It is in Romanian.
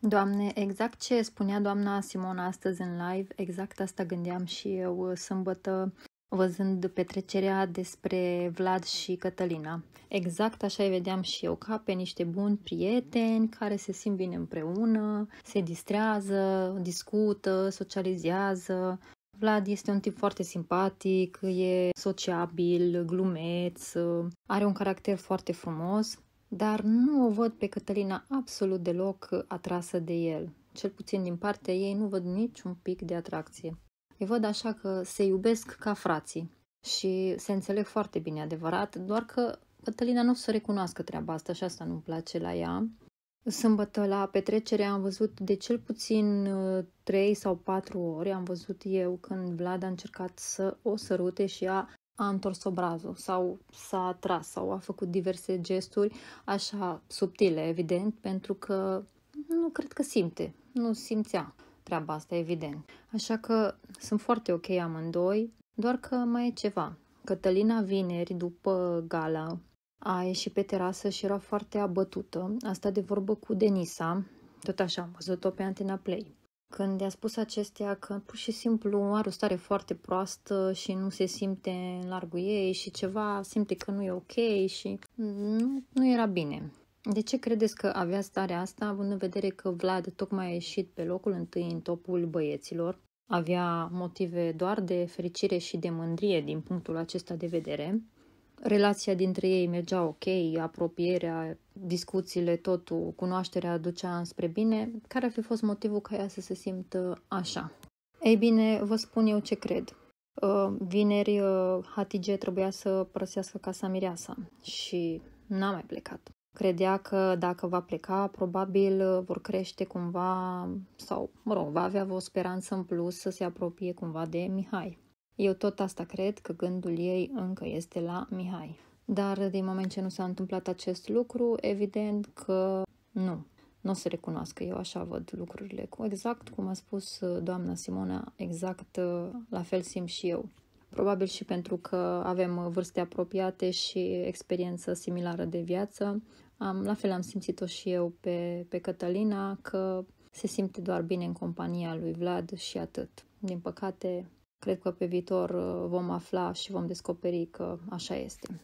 Doamne, exact ce spunea doamna Simona astăzi în live, exact asta gândeam și eu sâmbătă văzând petrecerea despre Vlad și Cătălina. Exact așa îi vedeam și eu, ca pe niște buni prieteni care se simt bine împreună, se distrează, discută, socializează. Vlad este un tip foarte simpatic, e sociabil, glumeț, are un caracter foarte frumos, dar nu o văd pe Cătălina absolut deloc atrasă de el. Cel puțin din partea ei nu văd niciun pic de atracție. Îi văd așa că se iubesc ca frații și se înțeleg foarte bine adevărat, doar că Cătălina nu o să recunoască treaba asta și asta nu-mi place la ea. Sâmbătă la petrecere am văzut de cel puțin 3 uh, sau 4 ori, am văzut eu când Vlad a încercat să o sărute și a, a întors obrazul sau s-a atras sau a făcut diverse gesturi așa subtile, evident, pentru că nu cred că simte, nu simțea treaba asta, evident. Așa că sunt foarte ok amândoi, doar că mai e ceva. Cătălina vineri, după gala, a ieșit pe terasă și era foarte abătută. Asta de vorbă cu Denisa, tot așa am văzut-o pe Antena Play. Când i-a spus acestea că pur și simplu are o stare foarte proastă și nu se simte în largul ei și ceva simte că nu e ok și nu, nu era bine. De ce credeți că avea starea asta, având în vedere că Vlad tocmai a ieșit pe locul întâi în topul băieților? Avea motive doar de fericire și de mândrie din punctul acesta de vedere. Relația dintre ei mergea ok, apropierea, discuțiile, totul, cunoașterea ducea spre bine. Care ar fi fost motivul ca ea să se simtă așa? Ei bine, vă spun eu ce cred. Uh, vineri, uh, Hatige trebuia să părăsească casa mireasa și n-a mai plecat. Credea că dacă va pleca, probabil uh, vor crește cumva sau, mă rog, va avea o speranță în plus să se apropie cumva de Mihai. Eu tot asta cred că gândul ei încă este la Mihai. Dar din moment ce nu s-a întâmplat acest lucru, evident că nu, nu o să recunoască. Eu așa văd lucrurile. Cu exact cum a spus uh, doamna Simona, exact uh, la fel simt și eu. Probabil și pentru că avem vârste apropiate și experiență similară de viață. Am, la fel am simțit-o și eu pe, pe Cătălina, că se simte doar bine în compania lui Vlad și atât. Din păcate, cred că pe viitor uh, vom afla și vom descoperi că așa este.